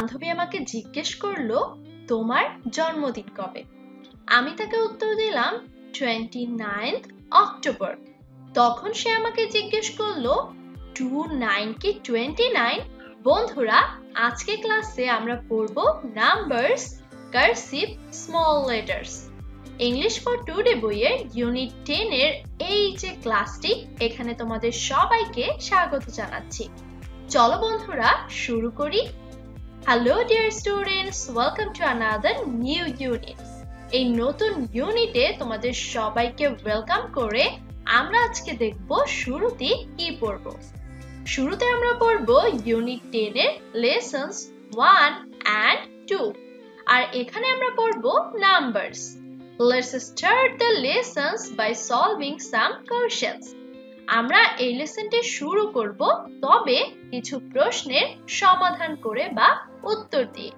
বান্ধবী আমাকে জিজ্ঞেস করল, তোমার জন্মদিন কবে? আমি তাকে উত্তর দিলাম টোয়েন্টি নাইন্থ অক্টোবর তখন সে আমাকে জিজ্ঞেস করল টু নাইন কি টোয়েন্টি নাইন বন্ধুরা, আজকে ক্লাসে আমরা পড়ব numbers cursive small letters English for today বইয়ের ইউনিট টেন এর এই যে ক্লাসটি, এখানে তোমাদের সবাইকে স্বাগত জানাচ্ছি। চলো বন্ধুরা, শুরু করি। Hello dear students welcome to another new unit এই নতুন ইউনিটে তোমাদের সবাইকে ওয়েলকাম করে আমরা আজকে দেখব শুরুতে কি পড়ব। শুরুতে আমরা পড়ব ইউনিট টেন এর লেসন্স ওয়ান অ্যান্ড টু আর এখানে আমরা পড়ব numbers Let's start the lessons by solving some questions. আমরা এই লেসনটি শুরু করব, তবে কিছু প্রশ্নের সমাধান করে বা উত্তর দিয়ে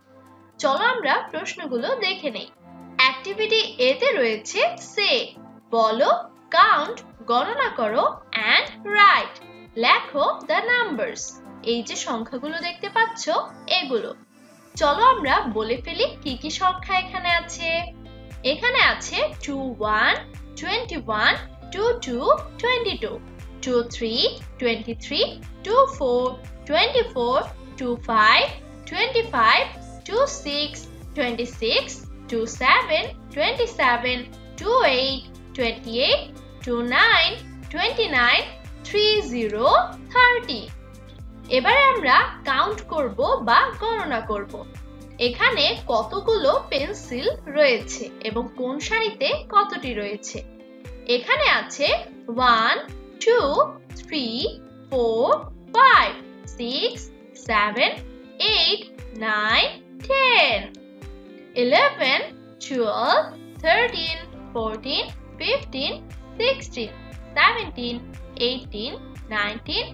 চলো আমরা প্রশ্নগুলো দেখে নেই। অ্যাক্টিভিটি এতে রয়েছে সে, বলো কাউন্ট গণনা করো অ্যান্ড রাইট লেখো দ্য নাম্বারস এই যে সংখ্যাগুলো দেখতে পাচ্ছ, এগুলো। চলো আমরা বলে ফেলি কি কি সংখ্যা এখানে আছে। এখানে আছে two one twenty one two two twenty two two three twenty three two four twenty four two five twenty five two six twenty six two seven twenty seven two eight twenty eight two nine twenty nine three zero thirty এবারে আমরা count করব বা গণনা করব। এখানে কতগুলো pencil রয়েছে এবং কোন সারিতে কতটি রয়েছে? এখানে আছে one two three four five six seven eight nine ten eleven twelve thirteen fourteen fifteen sixteen seventeen eighteen nineteen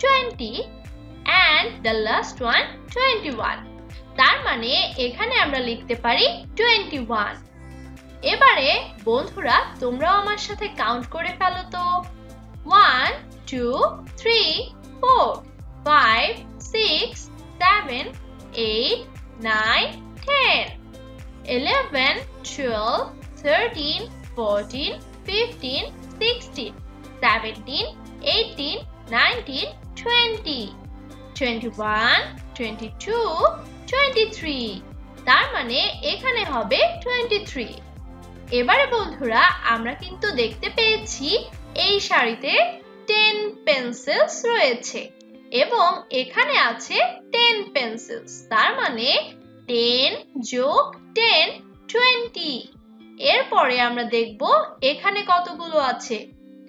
twenty and the last one twenty one তার মানে এখানে আমরা লিখতে পারি টোয়েন্টি ওয়ান এবারে বন্ধুরা, তোমরাও আমার সাথে কাউন্ট করে ফেলো তো। One two three four five 7, 8, 9, 10, 11, 12, 13, 14, 15, 16, 17, 18, 19, 20, 21, 22, 23 তার মানে এখানে হবে 23 এবারে বন্ধুরা আমরা কিন্তু দেখতে পেয়েছি এই শাড়িতে 10 পেন্সিলস রয়েছে। এবং এখানে আছে 10 পেন্সিলস তার মানে 10 যোগ 10 20 এরপরে আমরা দেখব এখানে কতগুলো আছে।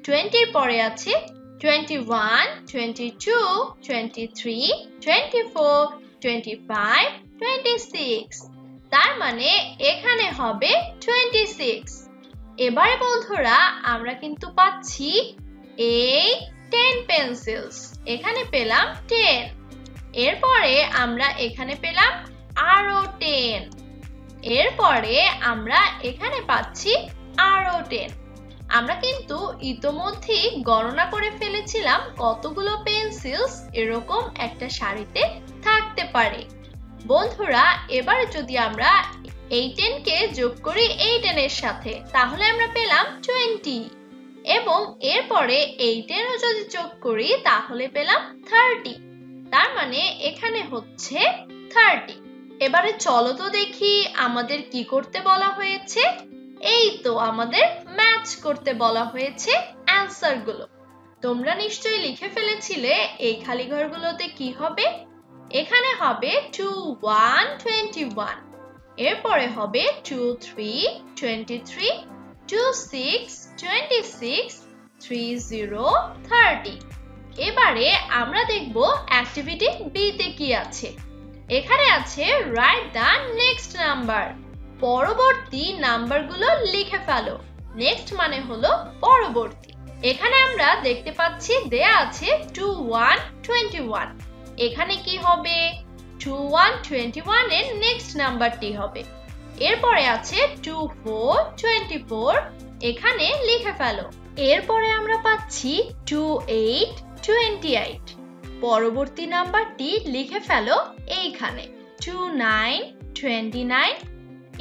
20 এর পরে আছে 21 22 23 24 25, 26 তার মানে এখানে হবে 26 এবারে বন্ধুরা আমরা কিন্তু পাচ্ছি এই 10 পেন্সিলস এখানে পেলাম টেন এরপরে আমরা এখানে পেলাম আরও টেন এরপরে আমরা এখানে পাচ্ছি আরও টেন আমরা কিন্তু ইতোমধ্যেই গণনা করে ফেলেছিলাম কতগুলো পেন্সিলস এরকম একটা শাড়িতে থাকতে পারে। বন্ধুরা, এবার যদি আমরা এই টেনকে যোগ করি এই টেনের সাথে, তাহলে আমরা পেলাম টোয়েন্টি এবং এরপরে এইটেনও যদি যোগ করি, তাহলে পেলাম থার্টি তার মানে এখানে হচ্ছে থার্টি এবারে চলো তো দেখি আমাদের কি করতে বলা হয়েছে। এই তো আমাদের ম্যাচ করতে বলা হয়েছে অ্যান্সারগুলো। তোমরা নিশ্চয়ই লিখে ফেলেছিলে এই খালি ঘরগুলোতে কি হবে? এখানে হবে টু ওয়ান টোয়েন্টি ওয়ান এরপরে হবে two three twenty three two six twenty six three zero thirty এবারে আমরা দেখব অ্যাক্টিভিটি বিতে কি আছে। এখানে আছে রাইট দ্য নেক্সট নাম্বার পরবর্তী নাম্বারগুলো লিখে ফেলো। নেক্সট মানে হলো পরবর্তী। এখানে আমরা দেখতে পাচ্ছি দেয়া আছে টু ওয়ান টোয়েন্টি ওয়ান এখানে কি হবে? টু ওয়ান টোয়েন্টি ওয়ানের নেক্সট নাম্বারটি হবে। এরপরে আছে টু ফোর টোয়েন্টি ফোর এখানে লিখে ফেলো। এরপরে আমরা পাচ্ছি টু এইট টোয়েন্টি এইট পরবর্তী নাম্বারটি লিখে ফেলো এইখানে টু নাইন টোয়েন্টি নাইন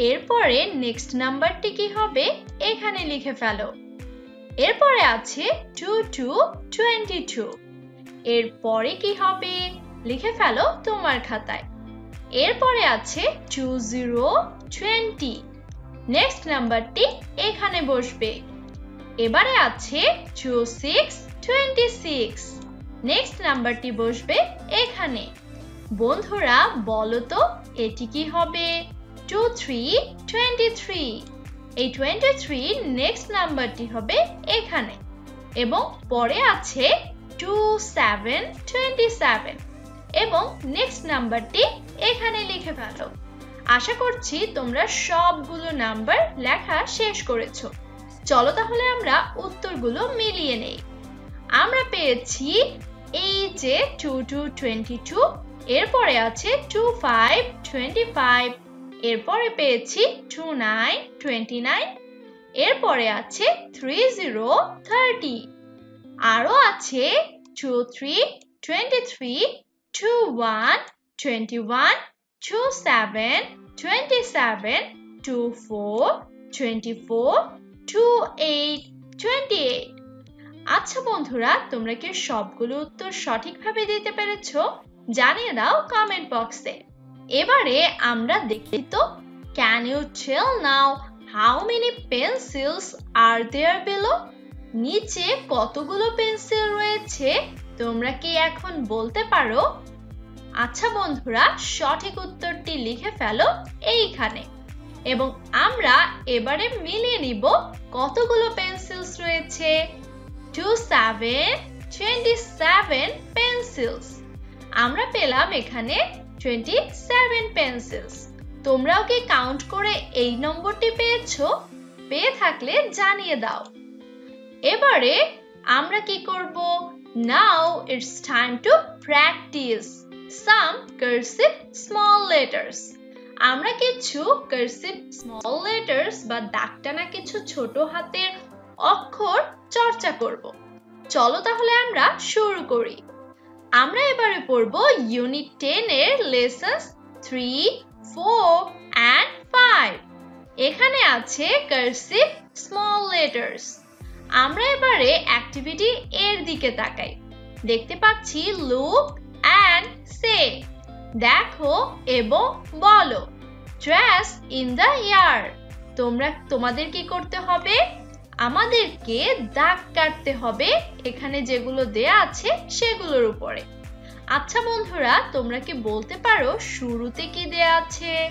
এরপরে নেক্সট নাম্বারটি কি হবে? এখানে লিখে ফেলো। এরপরে আছে টু টু টোয়েন্টি টু এরপরে কি হবে? লিখে ফেলো তোমার খাতায়। এরপরে আছে টু জিরো টোয়েন্টি নেক্সট নাম্বারটি এখানে বসবে। এবারে আছে two six twenty six next নাম্বারটি বসবে এখানে। বন্ধুরা, বলো তো, এটি কি হবে? টু থ্রি টোয়েন্টি থ্রি এই টোয়েন্টি থ্রি নেক্সট নাম্বারটি হবে এখানে। এবং পরে আছে টু সেভেন টোয়েন্টি সেভেন এবং নেক্সট নাম্বারটি এখানে লিখে ফেলো। আশা করছি তোমরা সবগুলো নাম্বার লেখা শেষ করেছ। চলো তাহলে আমরা উত্তরগুলো মিলিয়ে নেই। আমরা পেয়েছি এই যে টু টু টোয়েন্টি টু এরপরে আছে টু ফাইভ টোয়েন্টি ফাইভ এরপরে পেয়েছি টু নাইন টোয়েন্টি নাইন এরপরে আছে থ্রি জিরো থার্টি আরও আছে two three twenty three two one twenty one two seven twenty seven two four twenty four two eight twenty eight আচ্ছা বন্ধুরা, তোমরা কি সবগুলো উত্তর সঠিকভাবে দিতে পেরেছ? জানিয়ে দাও কমেন্ট বক্সে এবারে আমরা দেখি তো can you tell now how many pencils are there below নিচে কতগুলো পেন্সিল রয়েছে তোমরা কি এখন বলতে পারো? আচ্ছা বন্ধুরা, সঠিক উত্তরটি লিখে ফেলো এইখানে। এবং আমরা এবারে মিলিয়ে নিব কতগুলো পেন্সিলস রয়েছে। Two seven twenty seven pencils. আমরা পেলাম এখানে টোয়েন্টি সেভেন পেন্সিলস। তোমরাও কি কাউন্ট করে এই নম্বরটি পেয়েছ? পেয়ে থাকলে জানিয়ে দাও। এবারে আমরা কি করব? Now it's time to practice some cursive small letters আমরা কিছু কার্সিভ স্মল লেটার্স বা দাগটানা কিছু ছোট হাতের অক্ষর চর্চা করব। চলো তাহলে আমরা শুরু করি। আমরা এবারে পড়ব ইউনিট টেন এর lessons three four and five এখানে আছে কার্সিভ স্মল লেটার্স আমরা এবারে অ্যাক্টিভিটি এর দিকে তাকাই। দেখতে পাচ্ছি লুক অ্যান্ড সে দেখো এবং বলো। ড্রেস ইন দ্য ইয়ার তোমরা, তোমাদের কি করতে হবে? আমাদেরকে দাগ কাটতে হবে এখানে যেগুলো দেয়া আছে সেগুলোর উপরে। আচ্ছা বন্ধুরা, তোমরা কি বলতে পারো শুরুতে কি দেয়া আছে?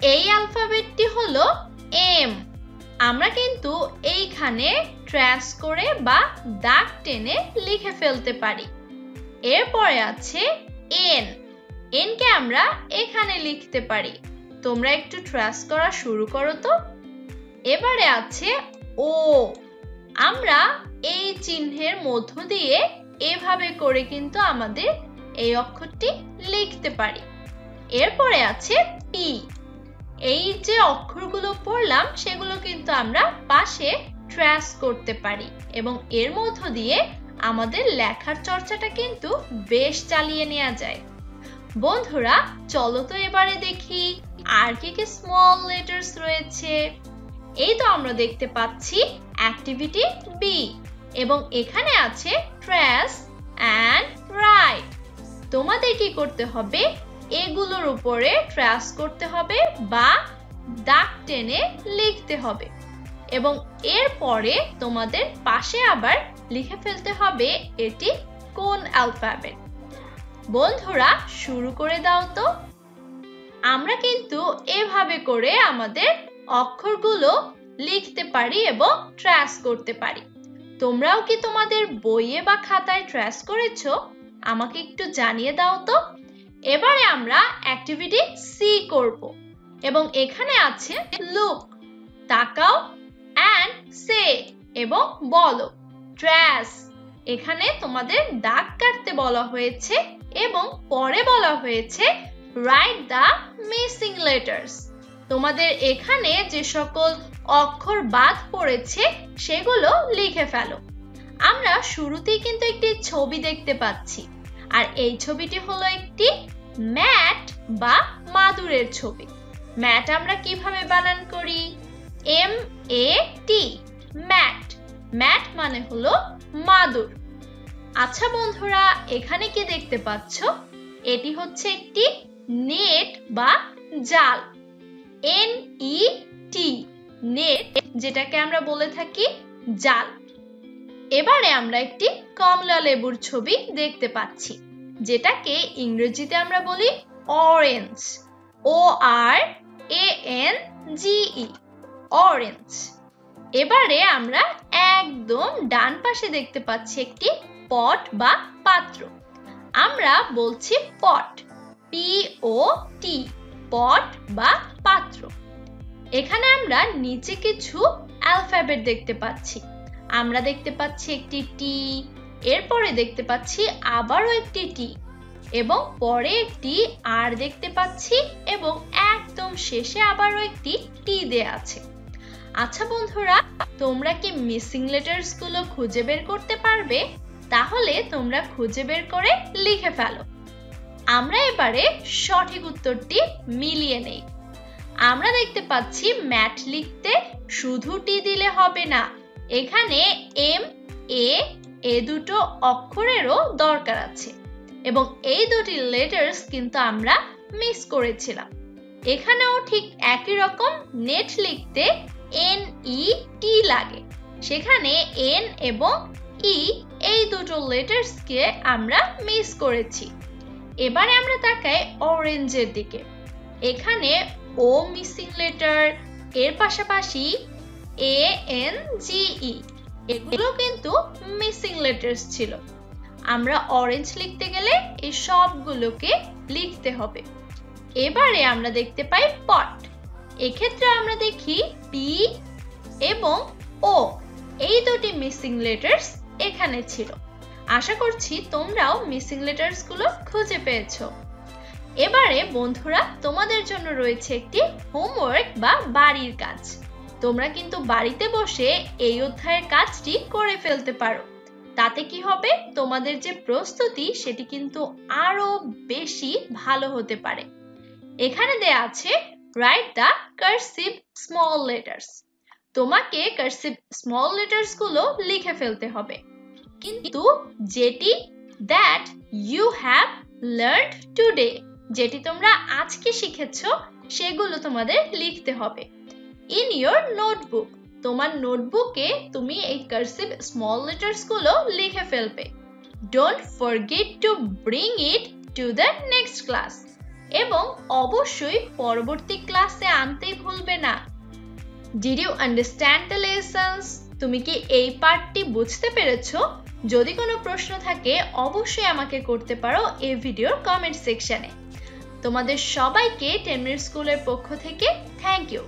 এই অ্যালফাবেটটি হলো এম আমরা কিন্তু এইখানে ট্র্যাস করে বা দাগ টেনে লিখে ফেলতে পারি। এরপরে আছে এন এনকে আমরা এখানে লিখতে পারি। তোমরা একটু ট্র্যাস করা শুরু করো তো। এবারে আছে ও আমরা এই চিহ্নের মধ্য দিয়ে এভাবে করে কিন্তু আমাদের এই অক্ষরটি লিখতে পারি। এরপরে আছে পি এই যে অক্ষরগুলো পড়লাম, সেগুলো কিন্তু আমরা পাশে ট্র্যাস করতে পারি এবং এর মধ্য দিয়ে আমাদের লেখার চর্চাটা কিন্তু বেশ চালিয়ে নেওয়া যায়। বন্ধুরা, চলো তো এবারে দেখি আর কি কি স্মল লেটার্স রয়েছে। এই তো আমরা দেখতে পাচ্ছি অ্যাক্টিভিটি বি এবং এখানে আছে ট্র্যাস অ্যান্ড রাইট তোমাদের কি করতে হবে? এগুলোর উপরে ট্র্যাস করতে হবে বা দাগ টেনে লিখতে হবে। এবং এরপরে তোমাদের পাশে আবার লিখে ফেলতে হবে এটি কোন অ্যালফাবেট বন্ধুরা, শুরু করে দাও তো। আমরা কিন্তু এভাবে করে আমাদের অক্ষরগুলো লিখতে পারি এবং ট্র্যাস করতে পারি। তোমরাও কি তোমাদের বইয়ে বা খাতায় ট্র্যাস করেছ? আমাকে একটু জানিয়ে দাও তো। এবারে আমরা অ্যাক্টিভিটি সি করব। এবং এখানে আছে লুক তাকাও অ্যান্ড সে এবং বলো। ট্র্যাস এখানে তোমাদের দাগ কাটতে বলা হয়েছে এবং পরে বলা হয়েছে রাইট দ্য মিসিং লেটার্স তোমাদের এখানে যে সকল অক্ষর বাদ পড়েছে সেগুলো লিখে ফেলো। আমরা শুরুতেই কিন্তু একটি ছবি দেখতে পাচ্ছি। আর এই ছবিটি হলো একটি ম্যাট বা মাদুরের ছবি। ম্যাট আমরা কীভাবে বানান করি? M A T, mat. Mat মানে হলো মাদুর। আচ্ছা বন্ধুরা, এখানে কি দেখতে পাচ্ছ? এটি হচ্ছে একটি নেট বা জাল। এন ই টি, নেট যেটাকে আমরা বলে থাকি জাল। এবারে আমরা একটি কমলা লেবুর ছবি দেখতে পাচ্ছি। যেটাকে ইংরেজিতে আমরা বলি orange O R A N G E orange এবারে আমরা একদম ডান পাশে দেখতে পাচ্ছি একটি পট বা পাত্র। আমরা বলছি পট পি ও টি পট বা পাত্র। এখানে আমরা নিচে কিছু অ্যালফাবেট দেখতে পাচ্ছি। আমরা দেখতে পাচ্ছি একটি টি এরপরে দেখতে পাচ্ছি আবারও একটি টি এবং পরে একটি আর দেখতে পাচ্ছি এবং একদম শেষে আবারও একটি টি দেয়া আছে। আচ্ছা বন্ধুরা, তোমরা কি মিসিং লেটার্সগুলো খুঁজে বের করতে পারবে? তাহলে তোমরা খুঁজে বের করে লিখে ফেলো। আমরা এবারে সঠিক উত্তরটি মিলিয়ে নেই। আমরা দেখতে পাচ্ছি ম্যাট লিখতে শুধু টি দিলে হবে না। এখানে এম, এ এ দুটো অক্ষরেরও দরকার আছে। এবং এই দুটি লেটার্স কিন্তু আমরা মিস করেছিলাম। এখানেও ঠিক একই রকম নেট লিখতে এন ই টি লাগে। সেখানে এন এবং ই এই দুটো লেটার্সকে আমরা মিস করেছি। এবারে আমরা তাকাই অরেঞ্জের দিকে। এখানে ও মিসিং লেটার এর পাশাপাশি এ এন জিই এগুলো কিন্তু মিসিং লেটার্স ছিল। আমরা অরেঞ্জ লিখতে গেলে এই সবগুলোকে লিখতে হবে। এবারে আমরা দেখতে পাই পট এক্ষেত্রে আমরা দেখি পি এবং ও এই দুটি মিসিং লেটার্স এখানে ছিল। আশা করছি তোমরাও মিসিং লেটার্সগুলো খুঁজে পেয়েছ। এবারে বন্ধুরা, তোমাদের জন্য রয়েছে একটি হোমওয়ার্ক বা বাড়ির কাজ। তোমরা কিন্তু বাড়িতে বসে এই অধ্যায়ের কাজটি করে ফেলতে পারো। তাতে কি হবে? তোমাদের যে প্রস্তুতি, সেটি কিন্তু আরও বেশি ভালো হতে পারে। এখানে দেয়া আছে right the cursive small letters তোমাকে কার্সিভ স্মল লেটার্সগুলো লিখে ফেলতে হবে। কিন্তু যেটি that you have learned today যেটি তোমরা আজকে শিখেছ, সেগুলো তোমাদের লিখতে হবে। ইন ইয়োর নোটবুক তোমার নোটবুকে তুমি এই কার্সিভ স্মল লেটার্সগুলো লিখে ফেলবে। Don't forget to bring it to the next class এবং অবশ্যই পরবর্তী ক্লাসে আনতেই ভুলবে না। Did you understand the lessons তুমি কি এই পার্টটি বুঝতে পেরেছ? যদি কোনো প্রশ্ন থাকে, অবশ্যই আমাকে করতে পারো এই ভিডিওর কমেন্ট সেকশানে তোমাদের সবাইকে টেন স্কুলের পক্ষ থেকে থ্যাংক ইউ